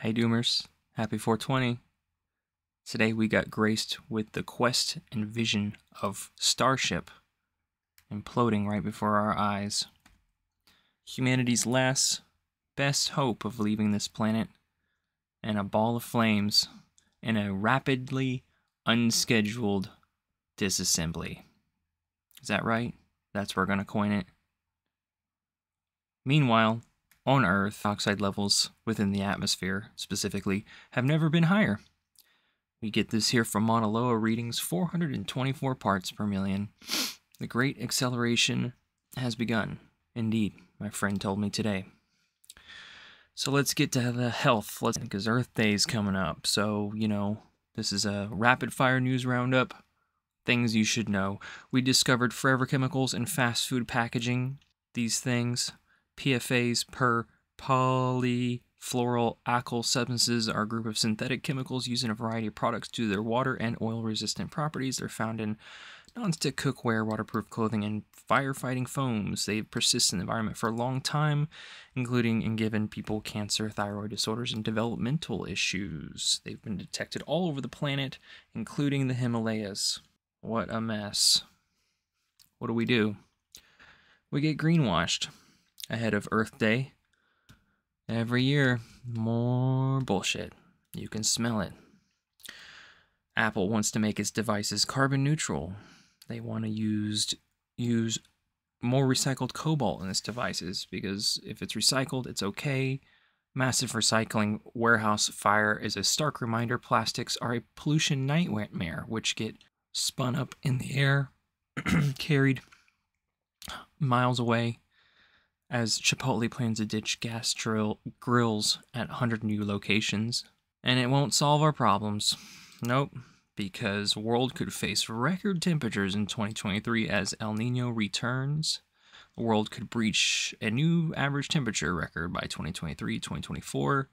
Hey Doomers, happy 420. Today we got graced with the quest and vision of Starship imploding right before our eyes. Humanity's last, best hope of leaving this planet, and a ball of flames in a rapidly unscheduled disassembly. Is that right? That's where we're going to coin it. Meanwhile, on Earth, oxide levels within the atmosphere, specifically, have never been higher. We get this here from Mauna Loa readings 424 parts per million. The great acceleration has begun. Indeed, my friend told me today. So let's get to the health. Let's because Earth Day is coming up. So, you know, this is a rapid fire news roundup. Things you should know. We discovered forever chemicals in fast food packaging. These things PFAs per polyfluoroalkyl substances are a group of synthetic chemicals used in a variety of products due to their water and oil resistant properties. They're found in nonstick cookware, waterproof clothing, and firefighting foams. They persist in the environment for a long time, including in given people cancer, thyroid disorders, and developmental issues. They've been detected all over the planet, including the Himalayas. What a mess. What do we do? We get greenwashed ahead of Earth Day. Every year, more bullshit. You can smell it. Apple wants to make its devices carbon neutral. They want to use use more recycled cobalt in its devices because if it's recycled, it's okay. Massive recycling warehouse fire is a stark reminder plastics are a pollution nightmare, which get spun up in the air, carried miles away, as Chipotle plans to ditch gas drill grills at 100 new locations. And it won't solve our problems. Nope, because world could face record temperatures in 2023 as El Nino returns. The world could breach a new average temperature record by 2023 2024.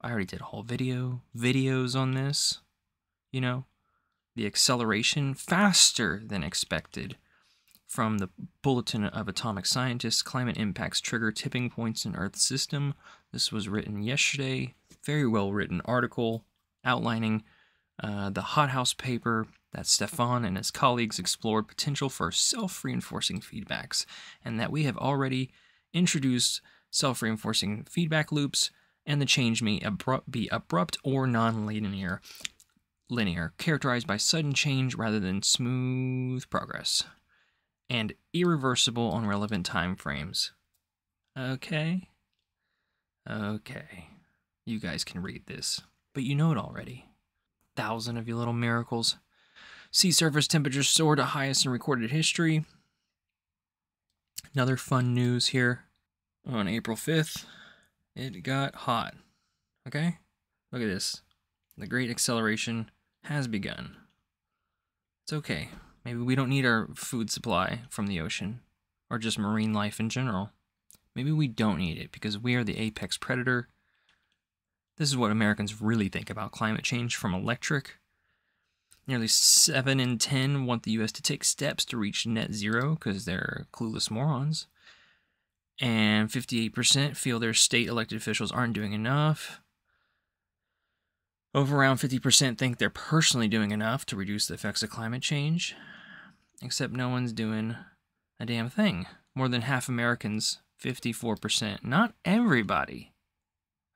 I already did a whole video, videos on this. You know, the acceleration faster than expected from the Bulletin of Atomic Scientists Climate Impacts Trigger Tipping Points in Earth's System. This was written yesterday. Very well written article outlining uh, the hothouse paper that Steffen and his colleagues explored potential for self reinforcing feedbacks, and that we have already introduced self reinforcing feedback loops, and the change may abrupt, be abrupt or non linear, linear, characterized by sudden change rather than smooth progress and irreversible on relevant time frames. Okay? Okay. You guys can read this, but you know it already. Thousand of you little miracles. Sea surface temperatures soared to highest in recorded history. Another fun news here. On April 5th, it got hot. Okay? Look at this. The great acceleration has begun. It's okay. Maybe we don't need our food supply from the ocean, or just marine life in general. Maybe we don't need it because we are the apex predator. This is what Americans really think about climate change from Electrek. Nearly 7 in 10 want the US to take steps to reach net zero because they're clueless morons. And 58% feel their state elected officials aren't doing enough. Over around 50% think they're personally doing enough to reduce the effects of climate change. Except no one's doing a damn thing. More than half Americans, 54%, not everybody,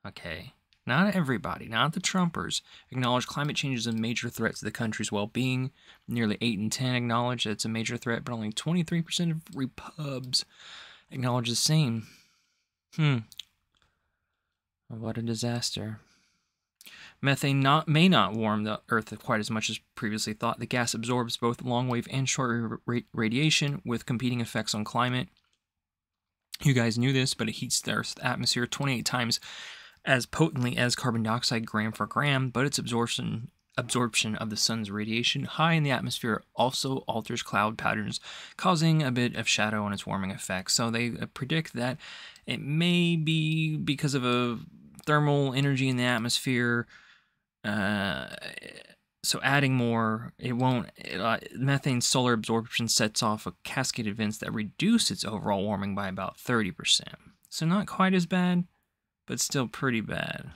okay, not everybody, not the Trumpers, acknowledge climate change is a major threat to the country's well being. Nearly 8 in 10 acknowledge that it's a major threat, but only 23% of Repubs acknowledge the same. Hmm. What a disaster. Methane not, may not warm the Earth quite as much as previously thought. The gas absorbs both long wave and short radiation with competing effects on climate. You guys knew this, but it heats the Earth's atmosphere 28 times as potently as carbon dioxide gram for gram, but its absorption absorption of the sun's radiation high in the atmosphere also alters cloud patterns, causing a bit of shadow on its warming effects. So they uh, predict that it may be because of a thermal energy in the atmosphere uh, so adding more, it won't. It, uh, methane solar absorption sets off a cascade of events that reduce its overall warming by about 30%. So not quite as bad, but still pretty bad.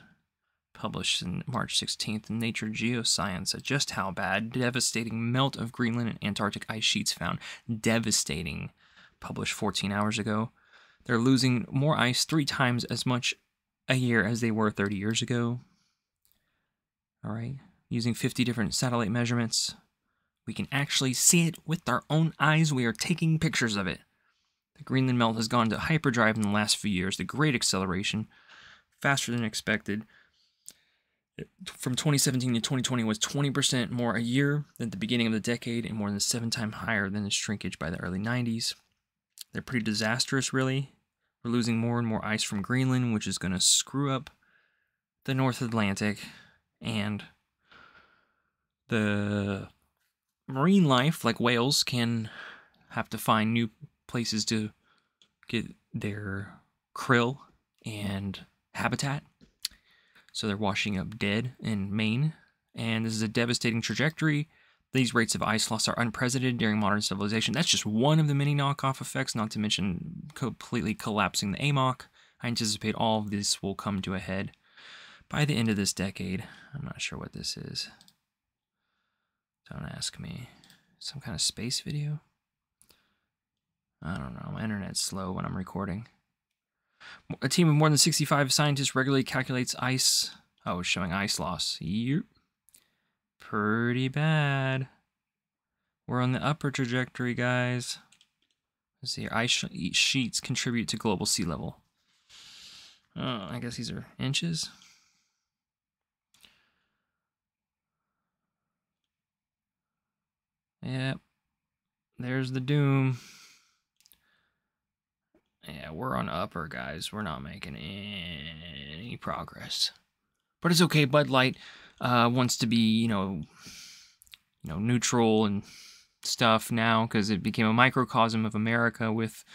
published in March 16th in Nature Geoscience just how bad devastating melt of Greenland and Antarctic ice sheets found. Devastating. Published 14 hours ago. They're losing more ice three times as much a year as they were 30 years ago. All right. Using 50 different satellite measurements, we can actually see it with our own eyes. We are taking pictures of it. The Greenland melt has gone to hyperdrive in the last few years, the great acceleration, faster than expected. From 2017 to 2020 was 20% more a year than the beginning of the decade and more than seven times higher than the shrinkage by the early 90s. They're pretty disastrous, really. We're losing more and more ice from Greenland, which is going to screw up the North Atlantic and the marine life, like whales, can have to find new places to get their krill and habitat. So they're washing up dead in Maine, and this is a devastating trajectory. These rates of ice loss are unprecedented during modern civilization. That's just one of the many knockoff effects, not to mention completely collapsing the AMOC. I anticipate all of this will come to a head by the end of this decade. I'm not sure what this is. Don't ask me. Some kind of space video? I don't know. My internet's slow when I'm recording. A team of more than 65 scientists regularly calculates ice. Oh, it's showing ice loss. Yep pretty bad. We're on the upper trajectory, guys. Let's see here. Ice sheets contribute to global sea level. Oh, I guess these are inches. Yep. There's the doom. Yeah, we're on upper, guys. We're not making any progress. But it's okay, Bud Light uh, wants to be, you know, you know, neutral and stuff now because it became a microcosm of America with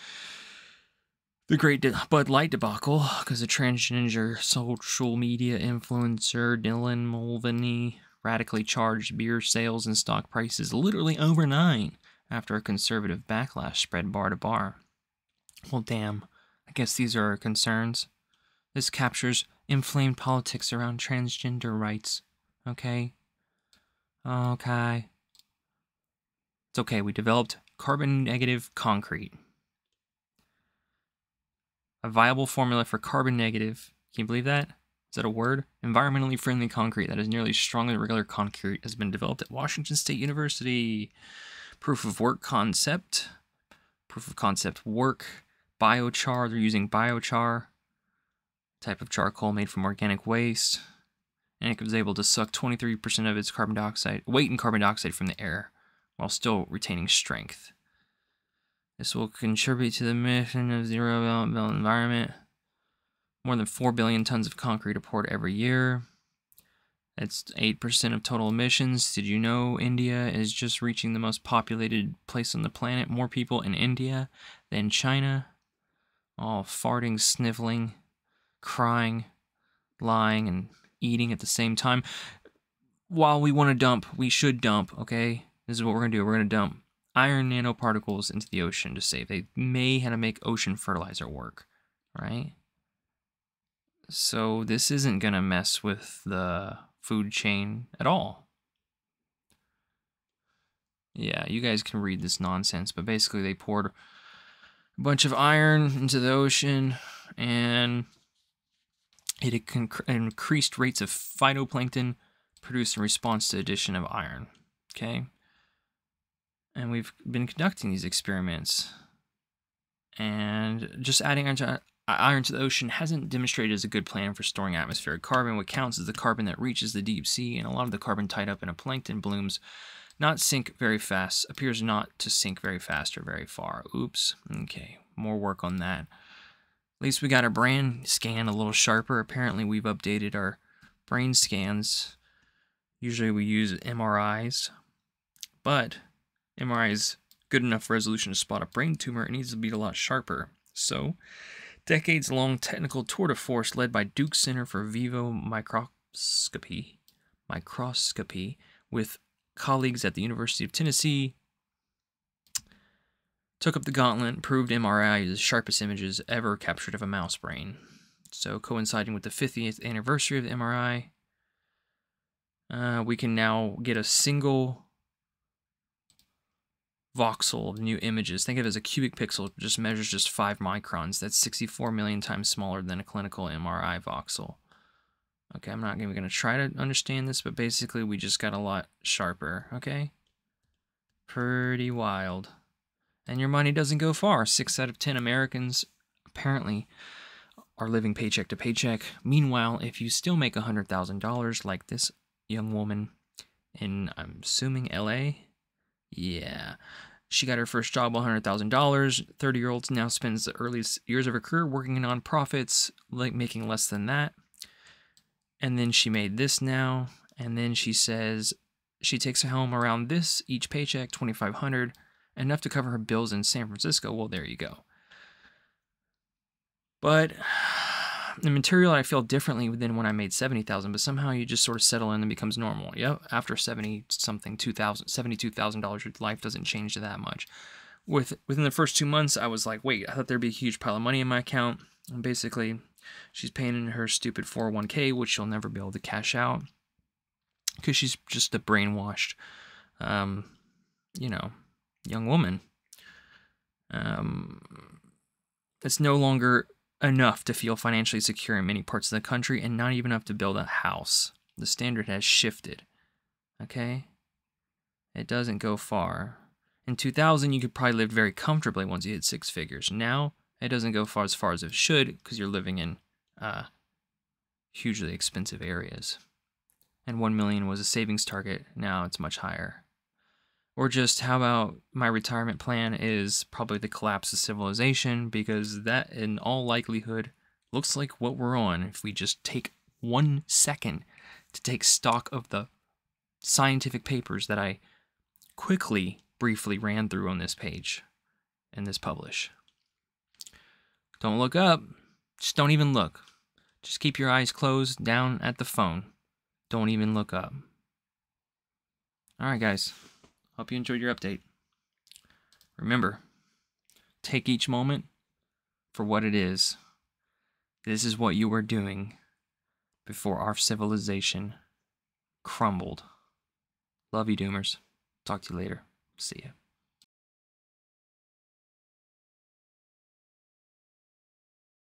the great Bud Light debacle because a transgender social media influencer Dylan Mulvaney radically charged beer sales and stock prices literally overnight after a conservative backlash spread bar to bar. Well, damn. I guess these are our concerns. This captures inflamed politics around transgender rights. Okay? Okay. It's okay, we developed carbon negative concrete. A viable formula for carbon negative, can you believe that? Is that a word? Environmentally friendly concrete that is nearly as strong as regular concrete has been developed at Washington State University. Proof of work concept. Proof of concept work. Biochar, they're using biochar, type of charcoal made from organic waste and it was able to suck 23% of its carbon dioxide weight in carbon dioxide from the air while still retaining strength. This will contribute to the mission of zero environment. More than 4 billion tons of concrete are poured every year. That's 8% of total emissions. Did you know India is just reaching the most populated place on the planet? More people in India than China. All farting, sniveling, crying, lying, and eating at the same time. While we want to dump, we should dump, okay? This is what we're going to do. We're going to dump iron nanoparticles into the ocean to save. They may have to make ocean fertilizer work, right? So this isn't going to mess with the food chain at all. Yeah, you guys can read this nonsense, but basically they poured a bunch of iron into the ocean and it increased rates of phytoplankton produced in response to addition of iron. Okay. And we've been conducting these experiments. And just adding iron to the ocean hasn't demonstrated as a good plan for storing atmospheric carbon. What counts is the carbon that reaches the deep sea, and a lot of the carbon tied up in a plankton blooms not sink very fast, appears not to sink very fast or very far. Oops. Okay, more work on that. At least we got our brain scan a little sharper. Apparently we've updated our brain scans. Usually we use MRIs, but MRI is good enough resolution to spot a brain tumor. It needs to be a lot sharper. So, decades-long technical tour de force led by Duke Center for Vivo Microscopy, microscopy with colleagues at the University of Tennessee, took up the gauntlet, proved MRI is the sharpest images ever captured of a mouse brain. So, coinciding with the 50th anniversary of the MRI, Uh, we can now get a single voxel of new images. Think of it as a cubic pixel, just measures just 5 microns. That's 64 million times smaller than a clinical MRI voxel. Okay, I'm not even going to try to understand this, but basically we just got a lot sharper, okay? Pretty wild. And your money doesn't go far. Six out of 10 Americans apparently are living paycheck to paycheck. Meanwhile, if you still make $100,000 like this young woman in, I'm assuming, LA, yeah. She got her first job, $100,000. 30 year old now spends the earliest years of her career working in nonprofits, like making less than that. And then she made this now. And then she says she takes home around this each paycheck, 2500 enough to cover her bills in San Francisco. Well, there you go. But the material I feel differently than when I made 70,000, but somehow you just sort of settle in and becomes normal. Yep, after 70 something, 2000 $72,000 your life doesn't change that much. With within the first 2 months I was like, "Wait, I thought there'd be a huge pile of money in my account." And basically, she's paying in her stupid 401k which she'll never be able to cash out cuz she's just a brainwashed um, you know, young woman. Um, it's no longer enough to feel financially secure in many parts of the country and not even enough to build a house. The standard has shifted. Okay? It doesn't go far. In 2000, you could probably live very comfortably once you hit six figures. Now, it doesn't go far as far as it should because you're living in uh, hugely expensive areas. And 1 million was a savings target. Now it's much higher. Or just how about my retirement plan is probably the collapse of civilization because that in all likelihood looks like what we're on if we just take one second to take stock of the scientific papers that I quickly, briefly ran through on this page and this publish. Don't look up. Just don't even look. Just keep your eyes closed down at the phone. Don't even look up. All right, guys. Hope you enjoyed your update. Remember, take each moment for what it is. This is what you were doing before our civilization crumbled. Love you, Doomers. Talk to you later. See ya.